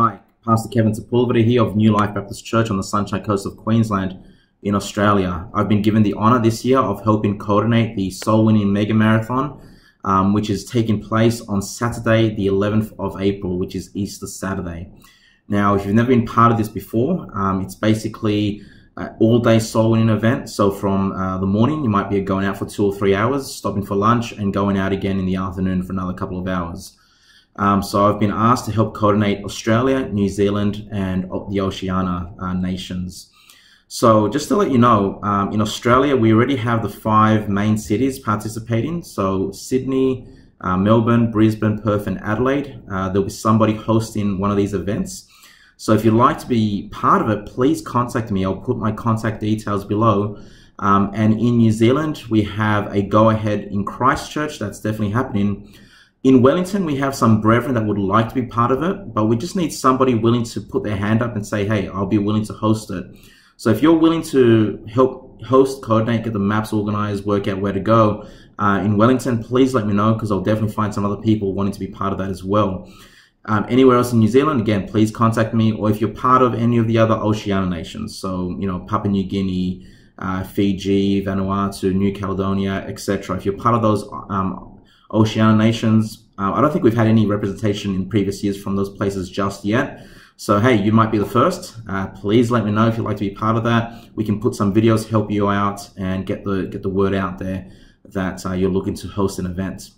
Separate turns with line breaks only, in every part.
Hi, Pastor Kevin Sepulveda here of New Life Baptist Church on the Sunshine Coast of Queensland in Australia. I've been given the honor this year of helping coordinate the Soul Winning Mega Marathon, um, which is taking place on Saturday, the 11th of April, which is Easter Saturday. Now, if you've never been part of this before, um, it's basically all day soul winning event. So, from uh, the morning, you might be going out for two or three hours, stopping for lunch, and going out again in the afternoon for another couple of hours. Um, so I've been asked to help coordinate Australia, New Zealand, and the Oceania uh, nations. So just to let you know, um, in Australia, we already have the five main cities participating. So Sydney, uh, Melbourne, Brisbane, Perth, and Adelaide. Uh, there'll be somebody hosting one of these events. So if you'd like to be part of it, please contact me. I'll put my contact details below. Um, and in New Zealand, we have a go ahead in Christchurch. That's definitely happening. In Wellington, we have some brethren that would like to be part of it, but we just need somebody willing to put their hand up and say, hey, I'll be willing to host it. So if you're willing to help host, coordinate, get the maps organized, work out where to go uh, in Wellington, please let me know because I'll definitely find some other people wanting to be part of that as well. Um, anywhere else in New Zealand, again, please contact me. Or if you're part of any of the other Oceania nations, so you know Papua New Guinea, uh, Fiji, Vanuatu, New Caledonia, etc. If you're part of those um, Oceania nations. Uh, I don't think we've had any representation in previous years from those places just yet. So hey, you might be the first. Uh, please let me know if you'd like to be part of that. We can put some videos help you out and get the get the word out there that uh, you're looking to host an event.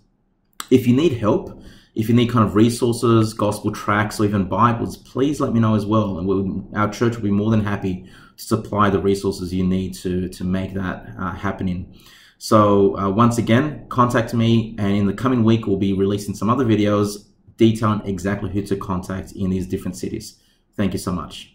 If you need help, if you need kind of resources, gospel tracts, or even Bibles, please let me know as well. And we'll, our church will be more than happy to supply the resources you need to to make that uh, happening. So uh, once again, contact me and in the coming week, we'll be releasing some other videos detailing exactly who to contact in these different cities. Thank you so much.